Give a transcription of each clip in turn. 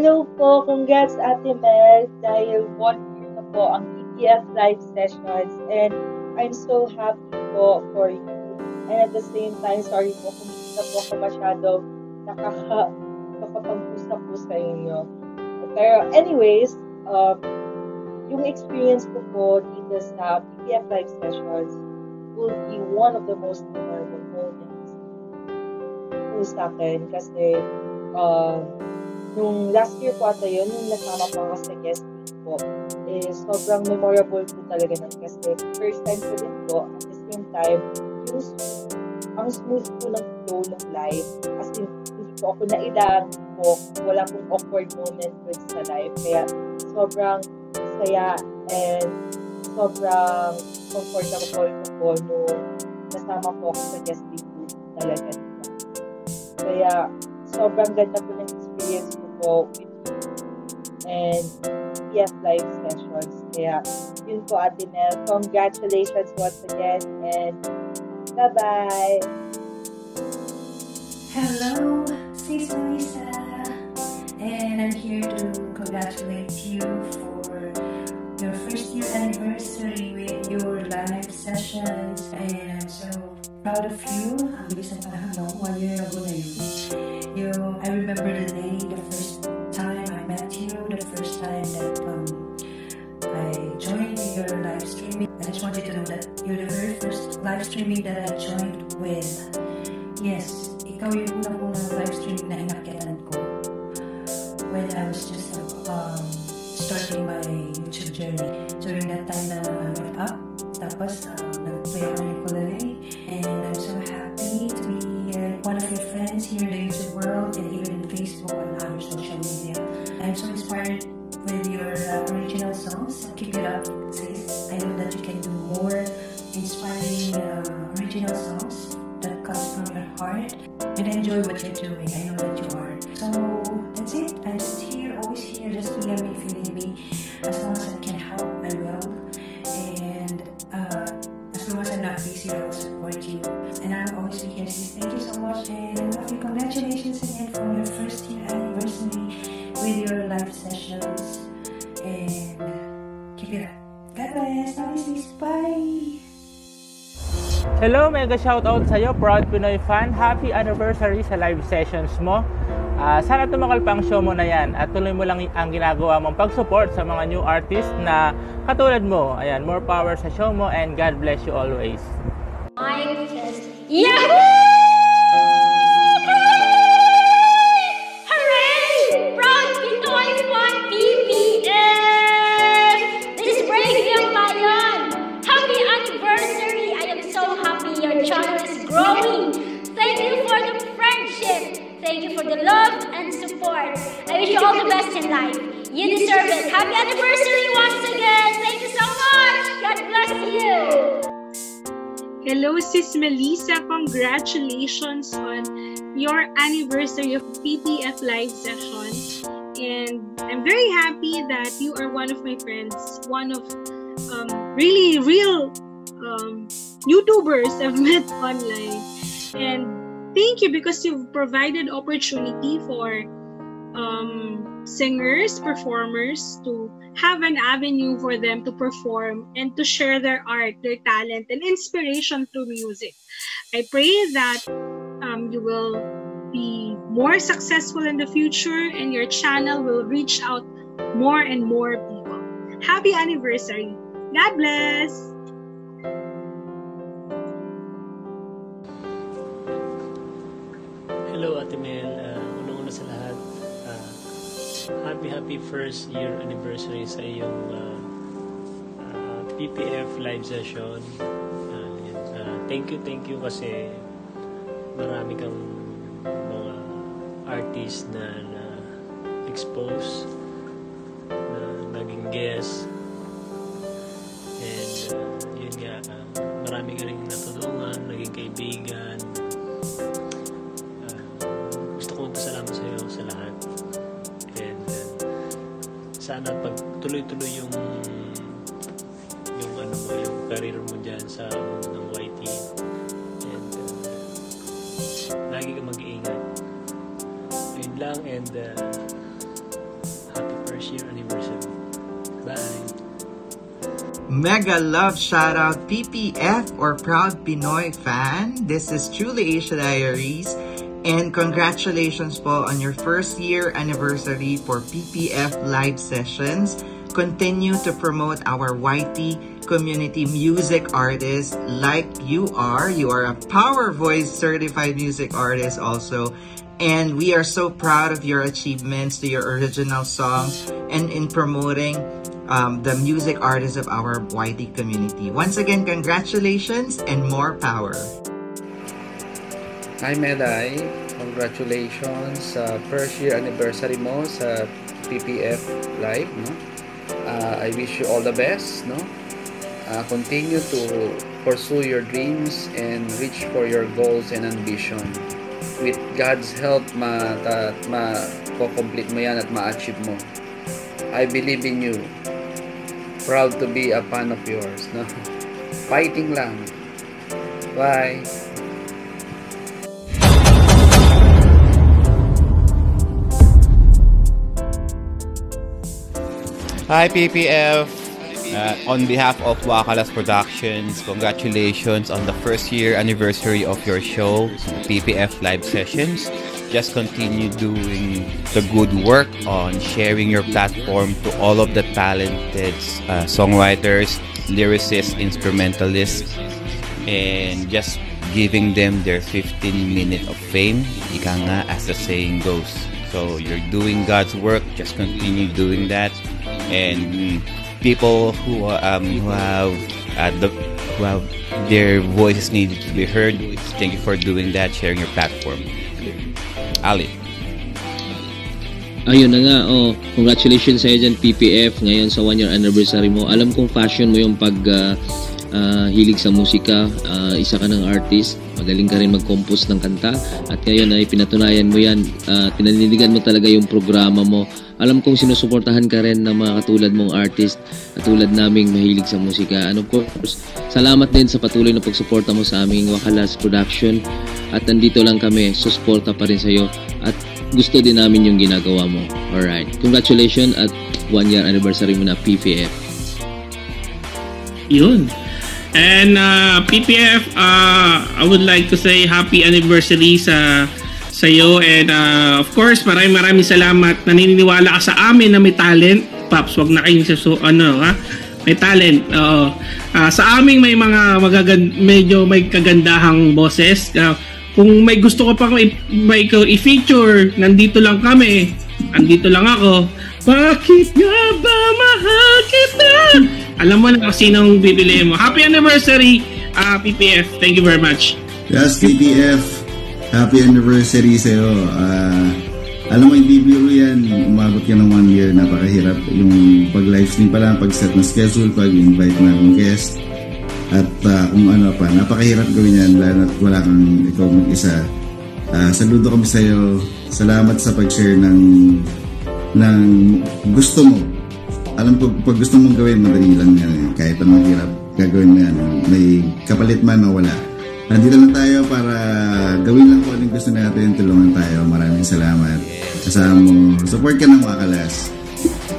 Hello po, congrats Ate Mel dahil one year na po ang EPF live sessions and I'm so happy po for you. And at the same time, sorry po kung hindi na po ako masyado nakaka nakapag-usap po sa inyo. Pero anyways, um, yung experience ko po dito sa PPF live sessions will be one of the most memorable moments po sa akin kasi uh, nung last year po ata yun, nung nasama po ako sa guest po, eh, sobrang memorable po talaga nun kasi first time ko din po, at the same time, yung smooth, ang smooth po ng flow ng live. As in, hindi po ako naidang po, wala pong awkward moment with sa live. Kaya sobrang saya and sobrang comfortable ko po nung nasama po ako sa guest booth talaga. Kaya sobrang ganda po ng experience you and PF live sessions. Kaya yun po Ate Nel. Congratulations once again and bye-bye! Hello, sis Melissa, and I'm here to congratulate you for your first year anniversary with your live sessions. And I'm so proud of you. Ang bilis ng panahon, no? One year ago na yun. Yung, I remember the day, the first time I met you, the first time that um, I joined your live streaming. I just wanted to know that you're the very first live streaming that I joined with. Yes, ikaw yung unang-unang live streaming na inakyatan ko when I was just um, starting my YouTube journey. During that time na I went up, tapos uh, nag-play original songs. Keep it up, sis. I know that you can do more inspiring uh, original songs that comes from your heart and enjoy what you're doing. I know that you are. Mega shoutout sa iyo, proud Pinoy fan. Happy anniversary sa live sessions mo. Ah, sana tumakal pa ang show mo na yan at tuloy mo lang ang ginagawa mong pag-support sa mga new artists na katulad mo. Ayan, more power sa show mo and God bless you always. I'm just Yahoo! Thank you for the love and support. I wish you all the best in life. You deserve it. Happy anniversary once again. Thank you so much. God bless you. Hello, Sis Melissa. Congratulations on your anniversary of PPF Live session. And I'm very happy that you are one of my friends, one of um, really real um, YouTubers I've met online. And thank you because you've provided opportunity for um, singers, performers to have an avenue for them to perform and to share their art, their talent, and inspiration through music. I pray that um, you will be more successful in the future and your channel will reach out more and more people. Happy anniversary! God bless! Hello, Ate Mel. Uh, Unang-una sa lahat, uh, happy, happy first year anniversary sa iyong uh, uh, PPF live session. Uh, yan. uh, thank you, thank you kasi marami kang mga artist na, na expose na naging guest and uh, yun nga uh, marami ka rin natulungan naging kaibigan sana pag tuloy-tuloy yung yung ano mo, yung career mo dyan sa ng YT. And uh, lagi ka mag-iingat. Yun lang and uh, happy first year anniversary. Bye! Mega love shout out PPF or Proud Pinoy fan. This is truly Asia Diaries And congratulations po on your first year anniversary for PPF live sessions. Continue to promote our YT community music artists like you are. You are a Power Voice certified music artist also. And we are so proud of your achievements to your original songs and in promoting um, the music artists of our YT community. Once again, congratulations and more power. Hi Meday, congratulations sa first year anniversary mo sa PPF Live, no? Uh, I wish you all the best, no? Uh, continue to pursue your dreams and reach for your goals and ambition. With God's help, ma, ta, ma, mo yan at ma-achieve mo. I believe in you. Proud to be a fan of yours, no? Fighting lang. Bye. Hi PPF! Uh, on behalf of Wakalas Productions, congratulations on the first year anniversary of your show, PPF Live Sessions. Just continue doing the good work on sharing your platform to all of the talented uh, songwriters, lyricists, instrumentalists, and just giving them their 15 minute of fame, ika nga as the saying goes. So you're doing God's work, just continue doing that and people who um who have uh, the who have their voices needed to be heard. Thank you for doing that, sharing your platform. Ali. Ayun na nga, oh, congratulations sa iyo dyan, PPF, ngayon sa one year anniversary mo. Alam kong passion mo yung pag uh, uh, hilig sa musika, uh, isa ka ng artist, magaling ka rin mag-compose ng kanta, at ngayon ay pinatunayan mo yan, uh, pinaninigan mo talaga yung programa mo. Alam kong sinusuportahan ka rin ng mga katulad mong artist, katulad naming mahilig sa musika. And of course, salamat din sa patuloy na pagsuporta mo sa aming Wakalas Production. At nandito lang kami, susuporta pa rin sa iyo. At gusto din namin yung ginagawa mo. Alright. Congratulations at one year anniversary mo na PPF. Yun. And uh, PPF, uh, I would like to say happy anniversary sa sa iyo and uh, of course maraming maraming salamat. Naniniwala ka sa amin na may talent. Paps wag na kayong so, ano ha? May talent oo. Uh, sa aming may mga magagand medyo may kagandahang boses. Uh, kung may gusto ko pang i- may i-feature nandito lang kami. Andito lang ako. Bakit nga ba mahal kita alam mo na kung sinong bibili mo. Happy anniversary uh, PPF thank you very much. Yes, PPF. Happy anniversary sa'yo. Uh, alam mo, hindi biro yan. Umabot ka ng one year. Napakahirap. Yung pag-live stream pala, pag-set ng schedule, pag-invite na akong guest. At uh, kung ano pa, napakahirap gawin yan. Lalo at wala kang ikaw mag-isa. Uh, saludo kami sa'yo. Salamat sa pag-share ng, ng gusto mo. Alam ko, pag gusto mong gawin, madali lang yan. Kahit anong hirap, gagawin mo yan. May kapalit man o wala. Nandito lang tayo para gawin lang kung anong gusto natin. Tulungan tayo. Maraming salamat. Kasama mo. Support ka ng Wakalas.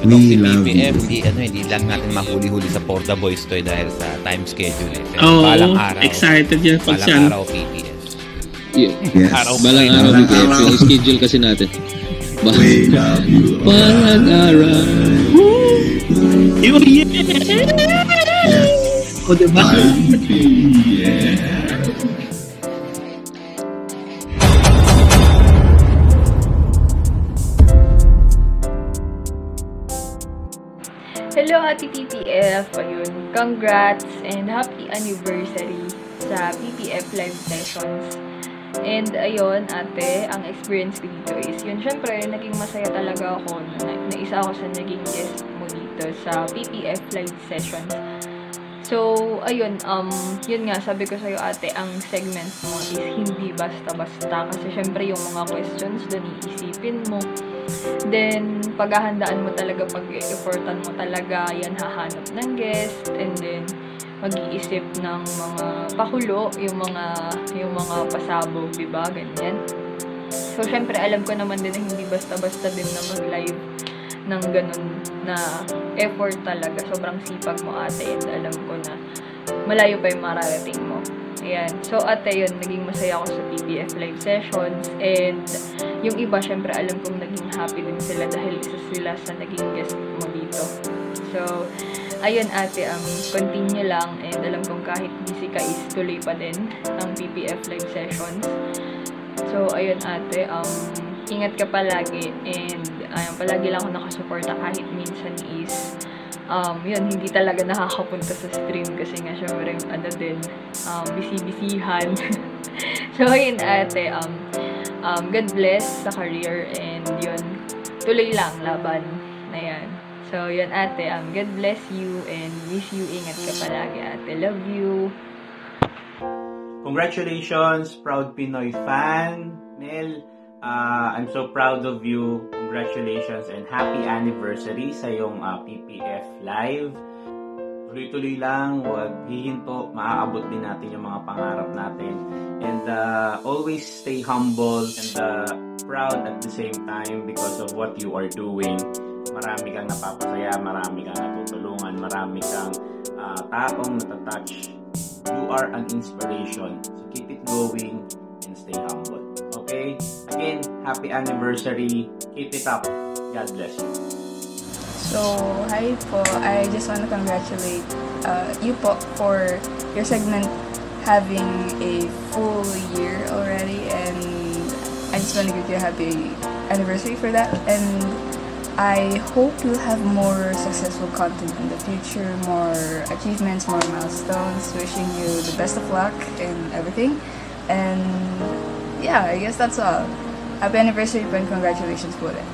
We si love PPF, you. hindi, ano, hindi lang natin mahuli-huli sa Porta Boys to eh, dahil sa time schedule. Eh. Pero Oo, balang araw. excited yan pag balang siya. araw PPF. Yeah. Yes. Araw Balang araw Balang PPF. araw. Yung schedule kasi natin. Ba- We love you. Balang araw. Oh, yeah! O, diba? Yeah. Ate PPF. Ayun, congrats and happy anniversary sa PPF live sessions. And ayun, ate, ang experience ko dito is yun, syempre, naging masaya talaga ako na, na isa ako sa naging guest mo dito sa PPF live sessions. So, ayun, um, yun nga, sabi ko sa'yo ate, ang segment mo is hindi basta-basta kasi syempre yung mga questions doon iisipin mo. Then, paghahandaan mo talaga, pag-effortan mo talaga, yan hahanap ng guest, and then, mag-iisip ng mga pakulo, yung mga, yung mga pasabog, di ba? Ganyan. So, syempre, alam ko naman din na hindi basta-basta din na mag-live ng ganun na effort talaga. Sobrang sipag mo ate and alam ko na malayo pa yung mararating mo. Ayan. So, ate, yun, naging masaya ako sa PBF live sessions. And, yung iba, syempre, alam kong naging happy din sila dahil isa sila sa naging guest mo dito. So, ayun ate, um, continue lang. And alam kong kahit busy ka is tuloy pa din ang PPF live sessions. So, ayun ate, um, ingat ka palagi. And, ayun, palagi lang ako nakasuporta kahit minsan is um, yun, hindi talaga nakakapunta sa stream kasi nga syempre, ano din, um, busy-busyhan. so, yun ate, um, um, God bless sa career and yun, tuloy lang, laban na yan. So, yun ate, um, God bless you and wish you ingat ka palagi ate. Love you. Congratulations, proud Pinoy fan. Nel, uh, I'm so proud of you. Congratulations and happy anniversary sa iyong uh, PPF Live. Tuloy-tuloy lang, huwag hihinto, maaabot din natin yung mga pangarap natin. And uh, always stay humble and uh, proud at the same time because of what you are doing. Marami kang napapasaya, marami kang natutulungan, marami kang uh, taong natatouch. You are an inspiration. So keep it going and stay humble. Okay? Again, happy anniversary. Keep it up. God bless you. So, hi po. I just want to congratulate uh, you po for your segment having a full year already and I just want to give you a happy anniversary for that and I hope you'll have more successful content in the future, more achievements, more milestones. Wishing you the best of luck in everything. And yeah, I guess that's all. Happy anniversary and congratulations po ulit.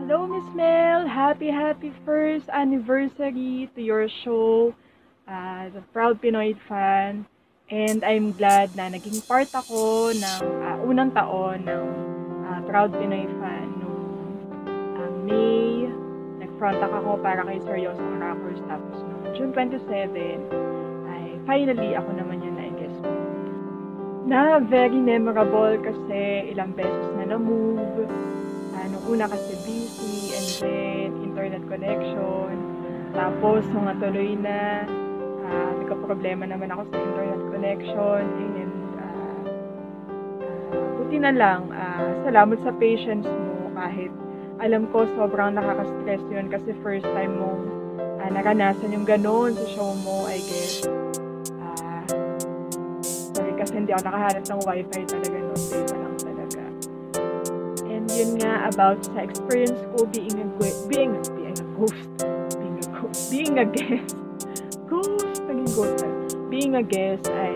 Hello, Miss Mel. Happy, happy first anniversary to your show as a proud Pinoy fan. And I'm glad na naging part ako ng uh, unang taon ng uh, Proud Pinoy fan. Uh, May, nag-frontak ako para kay Seryosong Rockers. Tapos noong June 27, ay finally ako naman mo. Na very memorable kasi ilang beses na na-move. Nung una kasi busy and then internet connection. Tapos nung natuloy na, uh, nagka-problema naman ako sa internet connection and uh, uh, buti na lang, uh, salamat sa patience mo kahit alam ko sobrang nakaka-stress yun kasi first time mong uh, naranasan yung ganun sa show mo, I guess. Kasi hindi ako nakahanap ng wifi talaga noon, day pa lang talaga. And yun nga about sa experience ko being a being, being a ghost, being a ghost, being a guest, ghost, naging ghost Being a guest ay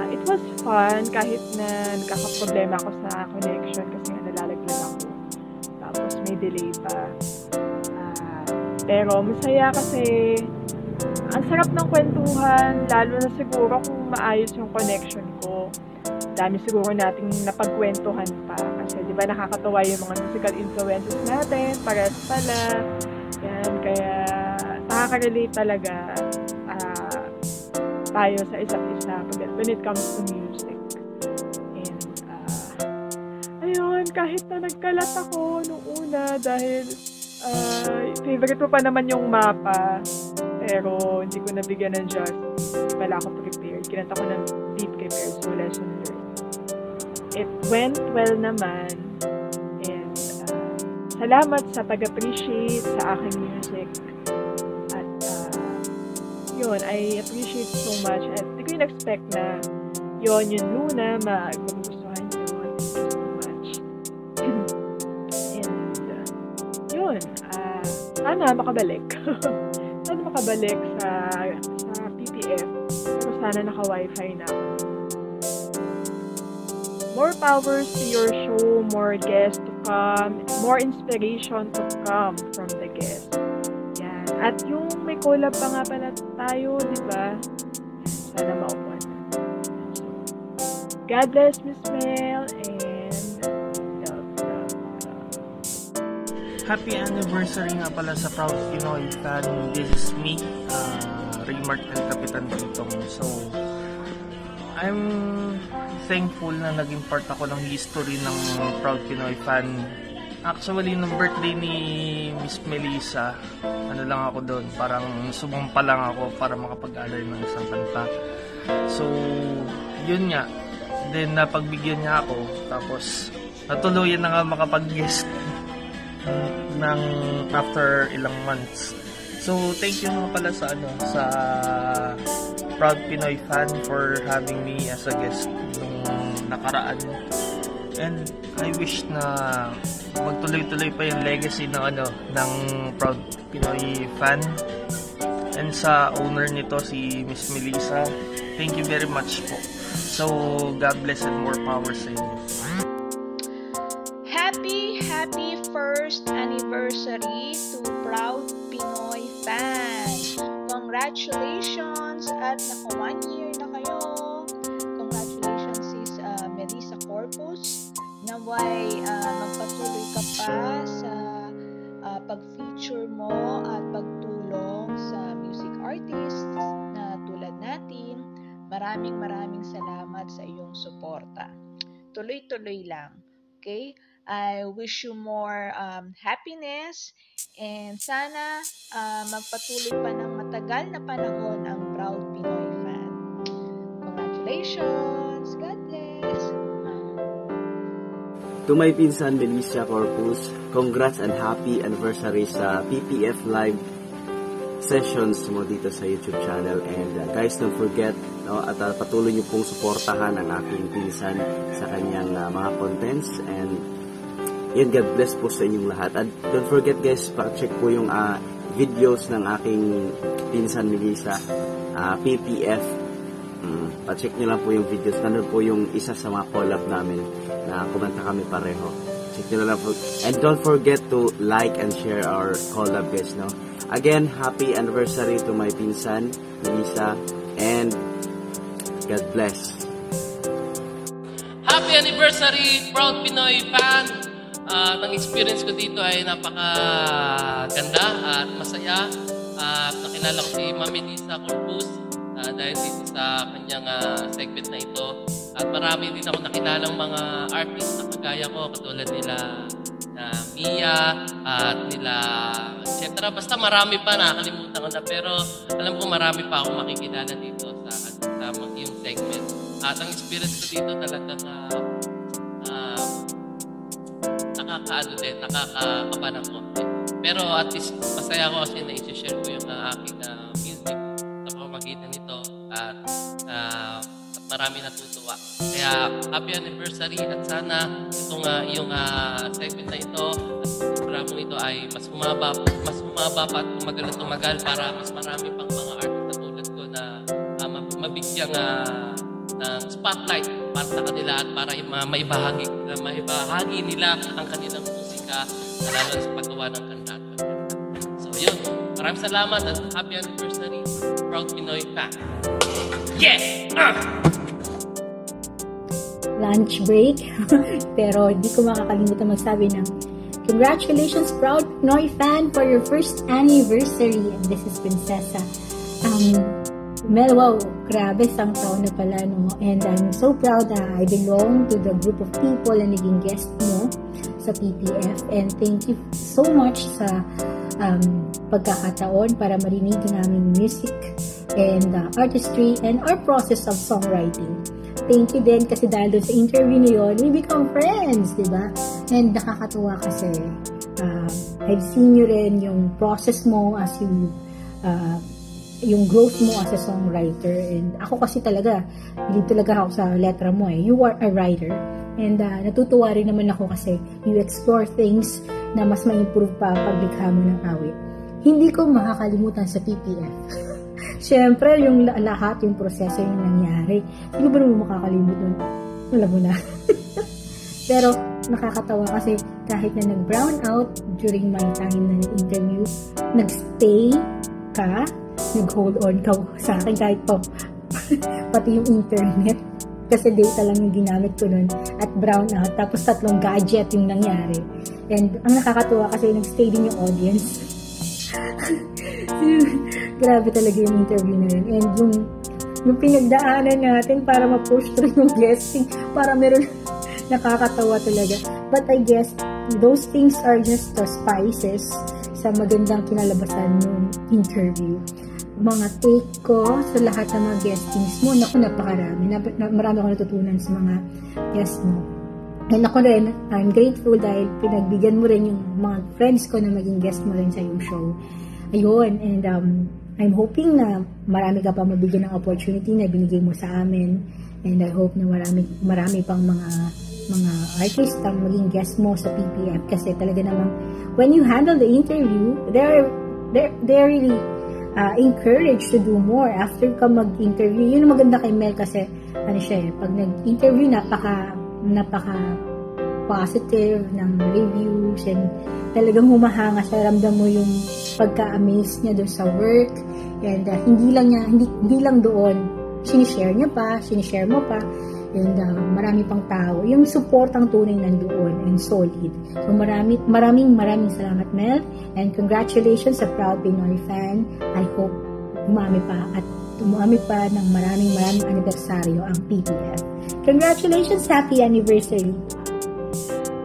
uh, it was fun kahit na nagkakaproblema ako sa connection kasi nga nalalaglag ako. Tapos may delay pa. Uh, pero masaya kasi ang sarap ng kwentuhan, lalo na siguro kung maayos yung connection ko. Dami siguro nating napagkwentuhan pa. Kasi di ba nakakatawa yung mga musical influences natin, pares pala. Yan, kaya nakaka-relate talaga uh, tayo sa isa't isa when it comes to music. And, uh, ayun, kahit na nagkalat ako nung una dahil uh, favorite ko pa naman yung mapa, pero hindi ko nabigyan ng justice. Pala ako prepared. Kinanta ko ng deep kay Perso lesson learned. It went well naman. And uh, salamat sa pag-appreciate sa aking music yun, I appreciate so much. At hindi ko yung expect na yun, yung Luna, magugustuhan yun. Thank you so much. And, uh, yun, uh, sana makabalik. sana makabalik sa, sa PPF. Pero sana naka-wifi na. More powers to your show, more guests to come, more inspiration to come from the guests. At yung may collab pa nga pala tayo, di ba? Sana maupuan God bless Miss Mel and Happy anniversary nga pala sa Proud Pinoy fan. This is me, uh, Raymart El Capitan Dintong. So, I'm thankful na naging part ako ng history ng Proud Pinoy fan Actually, nung birthday ni Miss Melissa, ano lang ako doon, parang sumampa lang ako para makapag-alay ng isang kanta. So, yun nga. Then, napagbigyan niya ako. Tapos, natuluyan na nga makapag-guest ng after ilang months. So, thank you nga pala sa ano, sa Proud Pinoy fan for having me as a guest nung nakaraan. And I wish na magtuloy-tuloy pa yung legacy ng ano ng Proud Pinoy fan and sa owner nito si Miss Melissa. Thank you very much po. So, God bless and more power sa inyo. Congratulations at naka one year na kayo. Congratulations sis uh, Melissa Corpus. Naway uh, magpatuloy ka pa sa uh, pag-feature mo at pagtulong sa music artists na tulad natin. Maraming maraming salamat sa iyong suporta. Tuloy-tuloy lang. Okay? I wish you more um, happiness and sana uh, magpatuloy pa ng matagal na panahon ang Proud Pinoy fan. Congratulations! God bless! To my pinsan Melissa Corpus, congrats and happy anniversary sa PPF Live sessions mo dito sa YouTube channel and uh, guys don't forget no, at uh, patuloy niyo pong suportahan ang aking pinsan sa kanyang uh, mga contents and yun God bless po sa inyong lahat at don't forget guys pa-check po yung uh, videos ng aking pinsan Melissa uh, PPF um, pa-check nyo lang po yung videos. Nandun po yung isa sa mga collab namin na kumanta kami pareho. Check nyo lang po. And don't forget to like and share our collab guys no? Again, happy anniversary to my pinsan, Melissa, and God bless. Happy anniversary, proud Pinoy fan! At ang experience ko dito ay napaka-ganda at masaya. At nakilala ko si Mami Lisa Corpus uh, dahil dito sa kanyang uh, segment na ito. At marami din ako nakilalang mga artists na kagaya ko, katulad nila na Mia at nila etc. Basta marami pa nakakalimutan ko na pero alam ko marami pa akong makikilala dito sa sa yung segment. At ang experience ko dito talagang uh, uh, nakakaano din, nakakakaba konti. Pero at least masaya ako kasi na-share ko yung uh, aking uh, music sa pamamagitan nito at uh, marami natutuwa. Kaya happy anniversary at sana itong uh, yung uh, segment na ito at programong ito ay mas humaba, mas humaba pa at tumagal at tumagal para mas marami pang mga artist na tulad ko na uh, mabigyang uh, ng spotlight para sa kanila at para uh, maibahagi, uh, maibahagi nila ang kanilang musika lalo sa paggawa ng kanta. So yun, maraming salamat at happy anniversary Proud Pinoy fan. Yes! Uh! lunch break. Pero hindi ko makakalimutan magsabi ng Congratulations, proud Pinoy fan, for your first anniversary. And this is Princessa. Um, Mel, wow, grabe, sang taon na pala, no? And I'm so proud that I belong to the group of people na naging guest mo sa PPF. And thank you so much sa um, pagkakataon para marinig namin music and uh, artistry and our process of songwriting thank you din kasi dahil doon sa interview na yun, we become friends, di ba? And nakakatuwa kasi uh, I've seen you rin yung process mo as you uh, yung growth mo as a songwriter and ako kasi talaga believe talaga ako sa letra mo eh you are a writer and uh, natutuwa rin naman ako kasi you explore things na mas ma-improve pa paglikha mo ng awit hindi ko makakalimutan sa PPF Siyempre, yung lahat, yung proseso yung nangyari. Hindi ba naman makakalimot nun? Alam mo na. Pero, nakakatawa kasi kahit na nag-brown out during my time na interview, nag-stay ka, nag-hold on ka sa akin kahit pa pati yung internet. Kasi data lang yung ginamit ko nun at brown out. Tapos tatlong gadget yung nangyari. And ang nakakatuwa kasi nag-stay din yung audience. Grabe talaga yung interview na yun. And yung, yung pinagdaanan natin para ma-push through yung guesting, para meron nakakatawa talaga. But I guess, those things are just the spices sa magandang kinalabasan ng interview. Mga take ko sa lahat ng mga guestings mo, naku, napakarami. Na, na, marami akong natutunan sa mga guests mo. And ako rin, I'm grateful dahil pinagbigyan mo rin yung mga friends ko na maging guest mo rin sa yung show. Ayun, and um, I'm hoping na marami ka pa mabigyan ng opportunity na binigay mo sa amin. And I hope na marami, marami pang mga mga artist ang maging guest mo sa PPF kasi talaga namang when you handle the interview, they're, they're, they're really uh, encouraged to do more after ka mag-interview. Yun ang maganda kay Mel kasi ano siya eh, pag nag-interview napaka napaka positive ng reviews and talagang humahanga sa ramdam mo yung pagka-amaze niya doon sa work and uh, hindi lang niya hindi, hindi lang doon. Sinishare niya pa sinishare mo pa and uh, marami pang tao. Yung support ang tunay nandoon and solid. So marami, maraming maraming salamat Mel. And congratulations sa Proud Pinoy fan. I hope umami pa at umami pa ng maraming maraming anibersaryo ang PPF congratulations happy anniversary.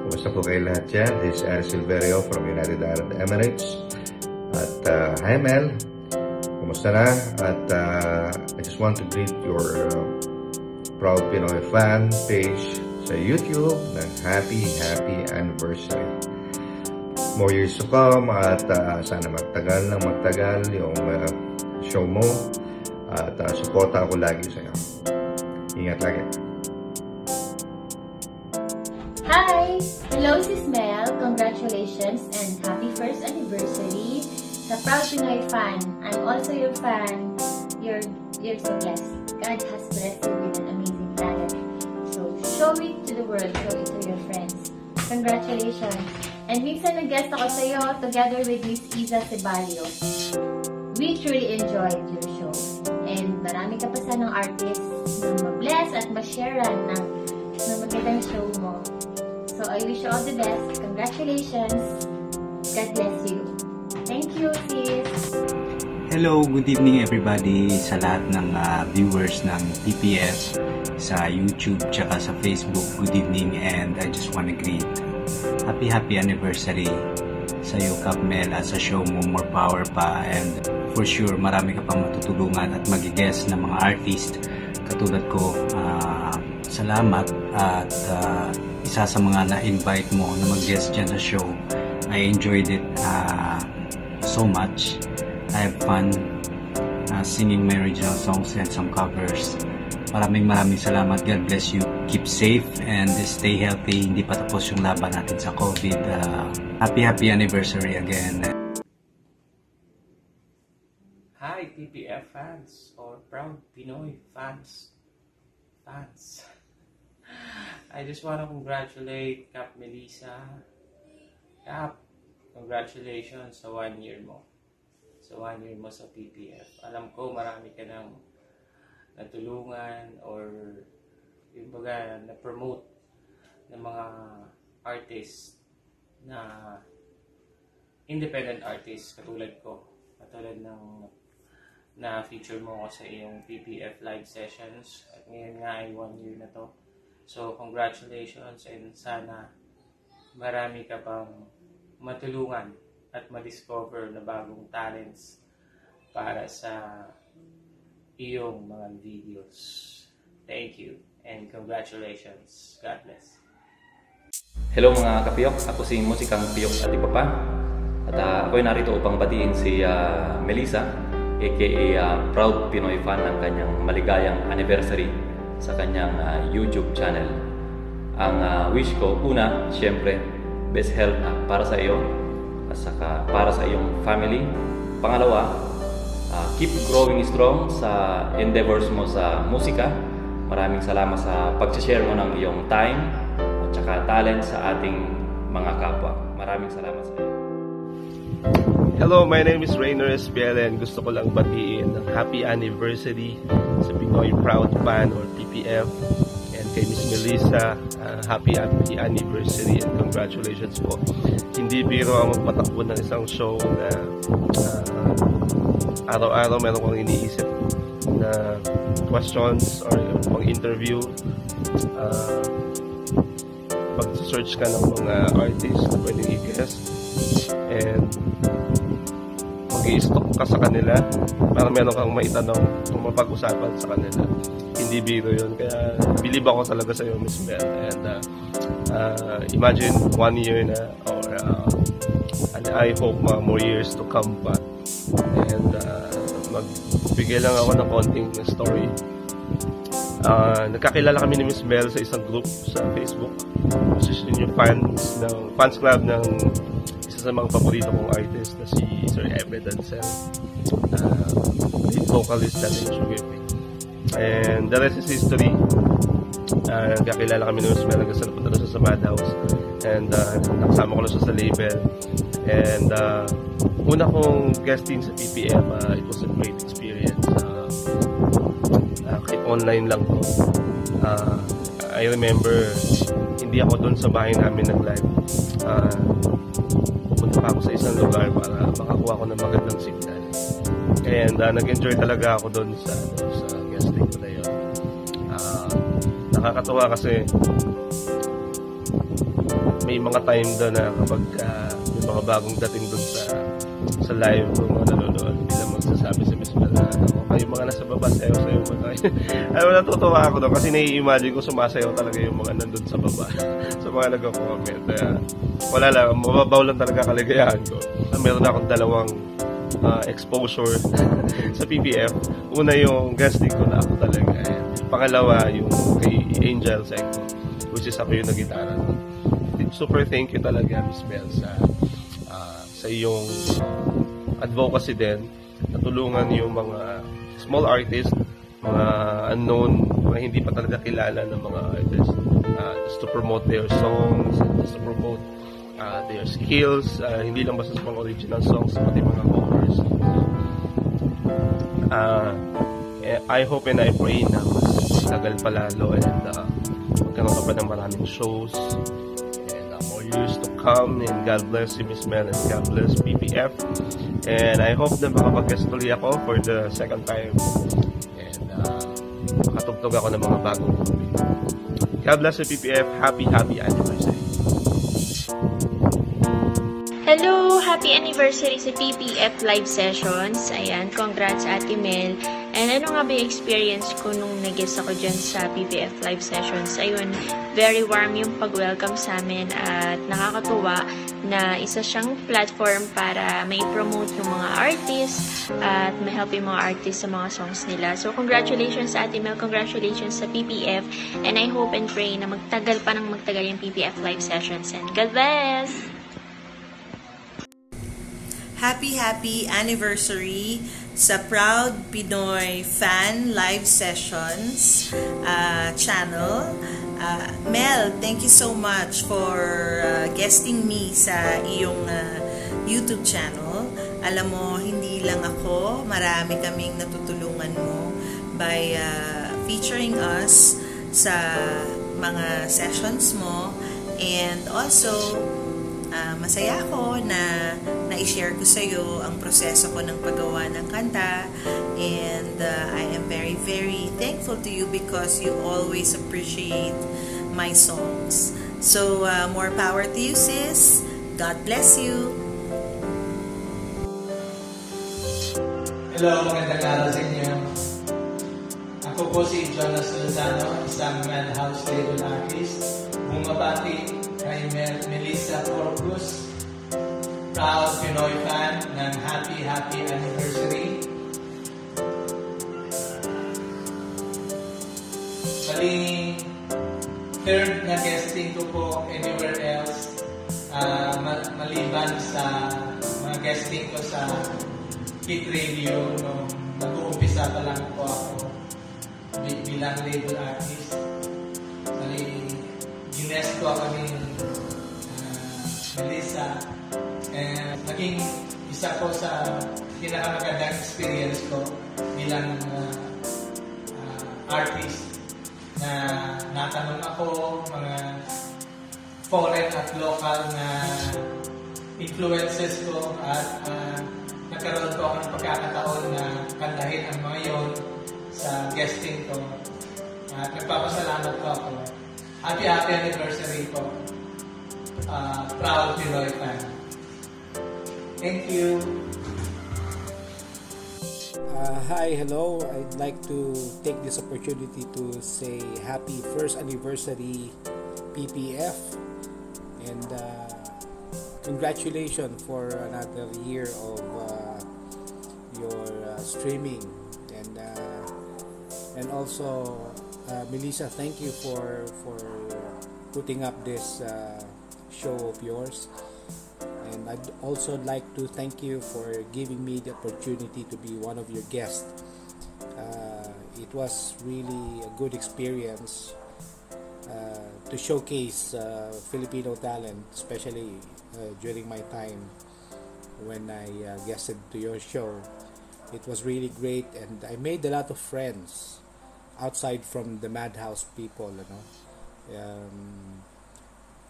Kumusta po kayo lahat dyan? This is Ari Silverio from United Arab Emirates. At uh, hi Mel, kumusta na? At uh, I just want to greet your uh, Proud Pinoy fan page sa YouTube ng happy, happy anniversary. More years to come at uh, sana magtagal ng magtagal yung uh, show mo at uh, suporta ako lagi sa iyo. Ingat lagi. Hi! Hello, Sis Mel. Congratulations and happy first anniversary sa Proud Pinoy fan. I'm also your fan. You're, you're so blessed. God has blessed you with an show it to the world. Show it to your friends. Congratulations. And minsan nag-guest ako sa iyo together with Miss Isa Ceballo. We truly enjoyed your show. And marami ka pa sanang artists na ma-bless at ma-sharean ng, ng magandang show mo. So, I wish you all the best. Congratulations. God bless you. Thank you, sis. Hello, good evening everybody sa lahat ng uh, viewers ng PPF sa YouTube tsaka sa Facebook. Good evening and I just want to greet happy happy anniversary sa iyo Kap Mel at sa show mo More Power pa and for sure marami ka pang matutulungan at magigest ng mga artist katulad ko uh, salamat at uh, isa sa mga na-invite mo na mag-guest dyan sa show. I enjoyed it uh, so much. I have fun uh, singing my original songs and some covers. Maraming maraming salamat. God bless you. Keep safe and stay healthy. Hindi pa tapos yung laban natin sa COVID. Uh, happy, happy anniversary again. Hi, PPF fans or proud Pinoy fans. Fans. I just want to congratulate Cap Melissa. Cap, congratulations sa one year mo. Sa one year mo sa PPF. Alam ko marami ka nang natulungan or yung baga na-promote ng mga artists na independent artists katulad ko. Katulad ng na feature mo ko sa iyong PPF live sessions at ngayon nga ay one year na to. So, congratulations and sana marami ka pang matulungan at madiscover na bagong talents para sa iyong mga videos. Thank you and congratulations. God bless. Hello mga kapiyok, ako si Musikang Piyok Atipapa at uh, ako'y narito upang batiin si uh, Melissa aka uh, Proud Pinoy fan ng kanyang maligayang anniversary sa kanyang uh, YouTube channel. Ang uh, wish ko, una, siyempre, best health uh, para sa iyo at saka para sa iyong family. Pangalawa, uh, keep growing strong sa endeavors mo sa musika. Maraming salamat sa pag-share mo ng iyong time at saka talent sa ating mga kapwa. Maraming salamat sa iyo. Hello, my name is Rainer Espiel and gusto ko lang batiin ng happy anniversary sa Pinoy Proud Fan or PPF and kay Miss Melissa, uh, happy happy anniversary and congratulations po. Hindi biro ang magpatakbo ng isang show na uh, araw-araw meron kong iniisip na questions or pang interview. Uh, pag-search ka ng mga artist na pwedeng i-guest and mag stock ka sa kanila para meron kang maitanong kung mapag-usapan sa kanila. Hindi biro yun. Kaya believe ako talaga sa iyo, Miss Mel. And uh, uh, imagine one year na or uh, and I hope mga more years to come pa. And uh, magbigay lang ako ng konting story. Uh, nagkakilala kami ni Miss Mel sa isang group sa Facebook. Which is yung fans, ng, fans club ng isa sa mga paborito kong artist na si Sir Ebe Dancel. Uh, lead vocalist natin ng Sugar Free. And the rest is history. Uh, nagkakilala kami ni Miss Mel hanggang sa napunta na siya sa Madhouse. And uh, nakasama ko na siya sa label. And uh, una kong guesting sa PPM, uh, it was a great experience. Uh, uh, online lang to. Uh, I remember, hindi ako doon sa bahay namin nag-live. Uh, pumunta pa ako sa isang lugar para makakuha ko ng magandang signal. And uh, nag-enjoy talaga ako doon sa, sa guesting ko na yun. Uh, nakakatawa kasi may mga time doon na kapag uh, may mga bagong dating doon sa sa live ng mga nanonood, lang magsasabi sa Miss Mel na ako, kayo mga nasa baba, sayo sayo mo tayo. Alam natutuwa ako doon kasi nai-imagine ko sumasayaw talaga yung mga nandun sa baba. sa mga nagko-comment. Uh, wala lang, mababaw lang talaga kaligayahan ko. Uh, meron akong dalawang uh, exposure sa PPF. Una yung guesting ko na ako talaga. And pangalawa yung kay Angel Secco, which is ako yung nagitara. Super thank you talaga, Miss Mel, sa uh, sa iyong advocacy din natulungan yung mga small artists, mga unknown, mga hindi pa talaga kilala ng mga artists uh, just to promote their songs, just to promote uh, their skills, uh, hindi lang basta sa mga original songs, pati mga covers. Uh, I hope and I pray na mas tagal pa lalo and uh, magkaroon ka pa ng maraming shows years to come and God bless you Miss Mel and God bless PPF and I hope na makapag-guest ulit ako for the second time and uh, makatugtog ako ng mga bagong movie. God bless you PPF. Happy, happy anniversary. Hello! Happy anniversary sa PPF Live Sessions. Ayan, congrats Ate Mel. And ano nga ba yung experience ko nung nag-guest ako dyan sa PPF Live Sessions? Ayun, very warm yung pag-welcome sa amin at nakakatuwa na isa siyang platform para may promote yung mga artists at may help yung mga artists sa mga songs nila. So, congratulations sa Ate Mel, congratulations sa PPF, and I hope and pray na magtagal pa ng magtagal yung PPF Live Sessions. And God bless! Happy, happy anniversary sa Proud Pinoy Fan Live Sessions uh, channel. Uh, Mel, thank you so much for uh, guesting me sa iyong uh, YouTube channel. Alam mo, hindi lang ako, marami kaming natutulungan mo by uh, featuring us sa mga sessions mo and also uh, masaya ako na na-share ko sa iyo ang proseso ko ng paggawa ng kanta and uh, I am very very thankful to you because you always appreciate my songs. So uh, more power to you sis. God bless you. Hello, magandang araw sa inyo. Ako po si Jonas Lozano, isang Madhouse label artist. Bumabati kay Mel Melissa Corpus, proud Pinoy fan ng Happy Happy Anniversary. Bali, third na guesting ko po anywhere else uh, maliban sa mga guesting ko sa Hit Radio nung nag-uumpisa pa lang po ako bilang label artist. Bali, gines ko kami uh, Melissa and naging isa ko sa pinakamagandang experience ko bilang uh, uh, artist na natanong ako mga foreign at local na influences ko at uh, nagkaroon ko ako ng pagkakataon na kantahin ang mga yon sa guesting ko. At nagpapasalamat ko ako happy happy anniversary po. Uh, proud Pinoy fan. Thank you. Uh, hi, hello. I'd like to take this opportunity to say happy first anniversary PPF and uh, congratulations for another year of uh, your uh, streaming and uh, and also uh, Melissa, thank you for for putting up this uh, show of yours. And I'd also like to thank you for giving me the opportunity to be one of your guests. Uh, it was really a good experience uh, to showcase uh, Filipino talent, especially uh, during my time when I uh, guested to your show. It was really great, and I made a lot of friends outside from the Madhouse people. Ano? Um,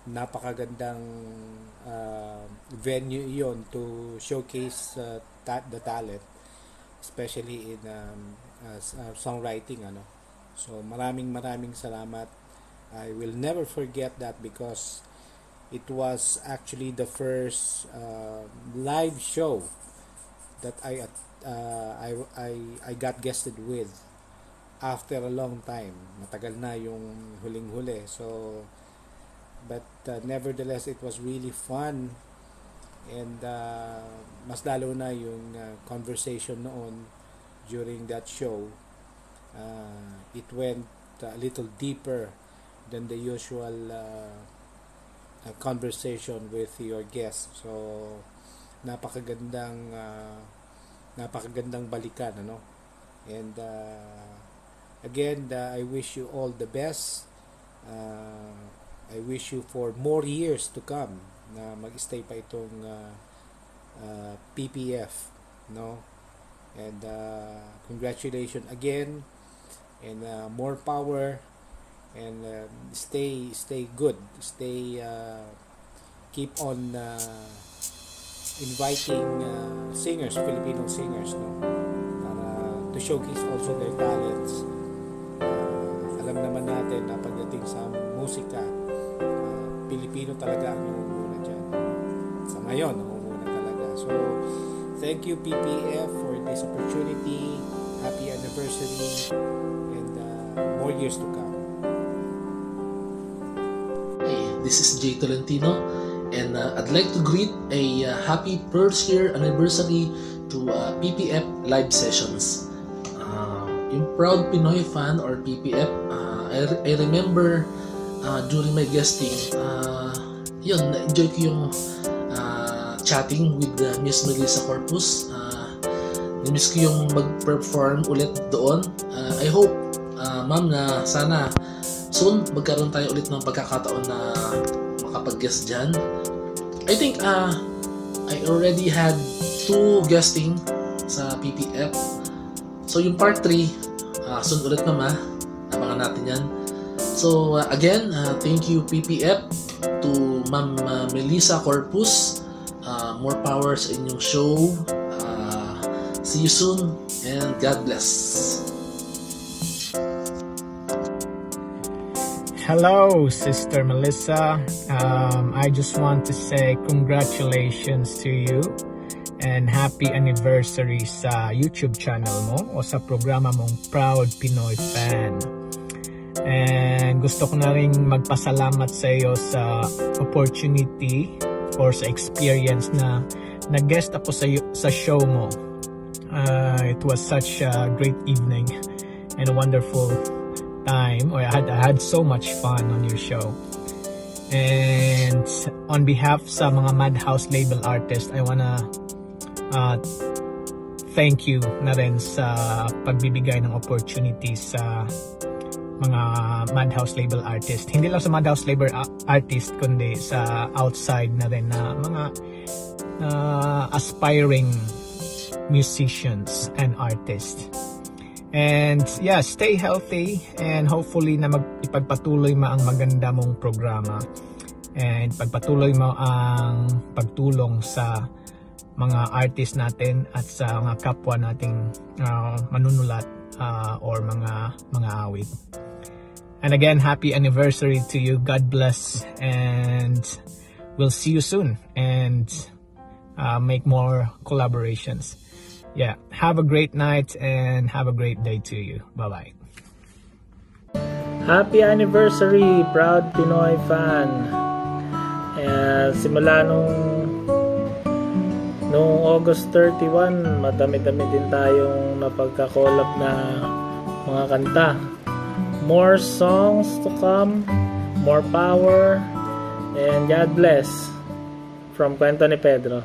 napakagandang uh, venue yon to showcase uh, ta- the talent especially in um, uh, songwriting ano. So maraming maraming salamat. I will never forget that because it was actually the first uh, live show that I uh, I I I got guested with after a long time. Matagal na yung huling-huli. So but uh, nevertheless it was really fun. And uh, mas lalo na yung uh, conversation noon during that show. Uh, it went a little deeper than the usual uh, uh, conversation with your guests. So napakagandang uh, napakagandang balikan ano? And uh, again uh, I wish you all the best. Uh, I wish you for more years to come na mag-stay pa itong uh, uh, PPF no? And uh, congratulations again and uh, more power and uh, stay stay good. Stay uh, keep on uh, inviting uh, singers Filipino singers no? Para to showcase also their talents. Uh, alam naman natin na pagdating sa musika Pilipino talaga ang nangunguna dyan. Sa ngayon, nangunguna talaga. So, thank you PPF for this opportunity. Happy anniversary and uh, more years to come. Hey, this is Jay Tolentino and uh, I'd like to greet a uh, happy first year anniversary to uh, PPF live sessions. Uh, yung Proud Pinoy Fan or PPF, uh, I, I remember uh, during my guesting, uh, yun, na-enjoy ko yung uh, chatting with uh, Miss Melissa Corpus. Uh, na-miss ko yung mag-perform ulit doon. Uh, I hope, uh, ma'am, na sana soon magkaroon tayo ulit ng pagkakataon na makapag-guest dyan. I think uh, I already had two guesting sa PPF. So yung part 3, uh, soon ulit mama. Abangan natin yan. So uh, again, uh, thank you PPF to Ma'am uh, Melissa Corpus. Uh, more power sa inyong show. Uh, see you soon and God bless. Hello, Sister Melissa. Um, I just want to say congratulations to you and happy anniversary sa YouTube channel mo o sa programa mong Proud Pinoy Fan. And gusto ko na rin magpasalamat sa iyo sa opportunity or sa experience na nag-guest ako sa, sa show mo. Uh, it was such a great evening and a wonderful time. I had, I had so much fun on your show. And on behalf sa mga Madhouse label artist, I wanna uh, thank you na rin sa pagbibigay ng opportunity sa mga Madhouse label artist. Hindi lang sa Madhouse label artist kundi sa outside na rin na mga uh, aspiring musicians and artists. And yeah, stay healthy and hopefully na mag ipagpatuloy mo ang maganda mong programa and pagpatuloy mo ang pagtulong sa mga artist natin at sa mga kapwa nating uh, manunulat uh, or mga mga awit. And again, happy anniversary to you. God bless. And we'll see you soon and uh, make more collaborations. Yeah. Have a great night and have a great day to you. Bye bye. Happy anniversary, proud Pinoy fan. And simula nung nung August 31, madami-dami din tayong napagka-collab na mga kanta. More songs to come, more power, and God bless. From Kwento ni Pedro.